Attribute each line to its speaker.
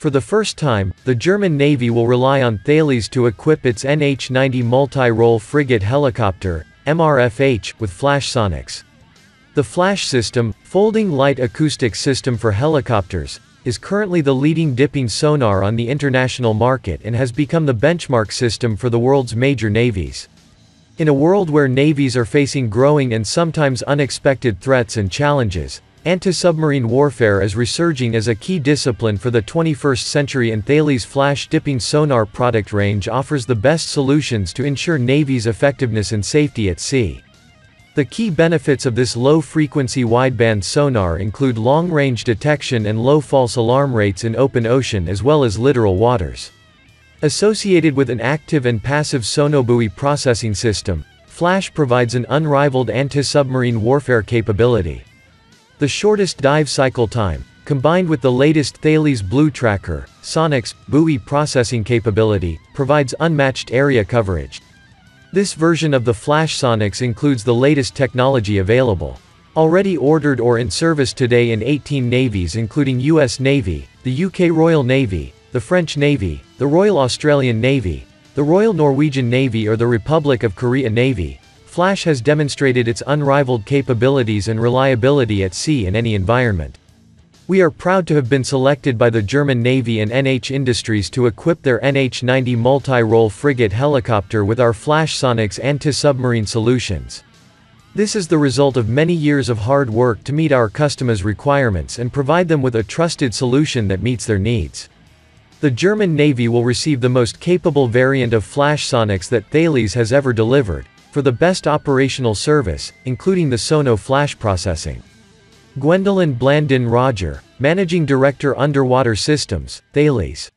Speaker 1: For the first time, the German Navy will rely on Thales to equip its NH-90 multi-role frigate helicopter, MRFH, with flash sonics. The flash system, folding light acoustic system for helicopters, is currently the leading dipping sonar on the international market and has become the benchmark system for the world's major navies. In a world where navies are facing growing and sometimes unexpected threats and challenges, Anti-submarine warfare is resurging as a key discipline for the 21st century and Thales flash dipping sonar product range offers the best solutions to ensure Navy's effectiveness and safety at sea. The key benefits of this low-frequency wideband sonar include long-range detection and low false alarm rates in open ocean as well as littoral waters. Associated with an active and passive sonobuoy processing system, Flash provides an unrivaled anti-submarine warfare capability. The shortest dive cycle time, combined with the latest Thales Blue Tracker, Sonics, buoy processing capability, provides unmatched area coverage. This version of the Flash Sonics includes the latest technology available. Already ordered or in service today in 18 navies including US Navy, the UK Royal Navy, the French Navy, the Royal Australian Navy, the Royal Norwegian Navy or the Republic of Korea Navy, Flash has demonstrated its unrivaled capabilities and reliability at sea in any environment. We are proud to have been selected by the German Navy and NH Industries to equip their NH-90 multi-role frigate helicopter with our Flash Sonics anti-submarine solutions. This is the result of many years of hard work to meet our customers' requirements and provide them with a trusted solution that meets their needs. The German Navy will receive the most capable variant of Flash Sonics that Thales has ever delivered, for the best operational service, including the Sono flash processing. Gwendolyn Blandin Roger, Managing Director Underwater Systems, Thales.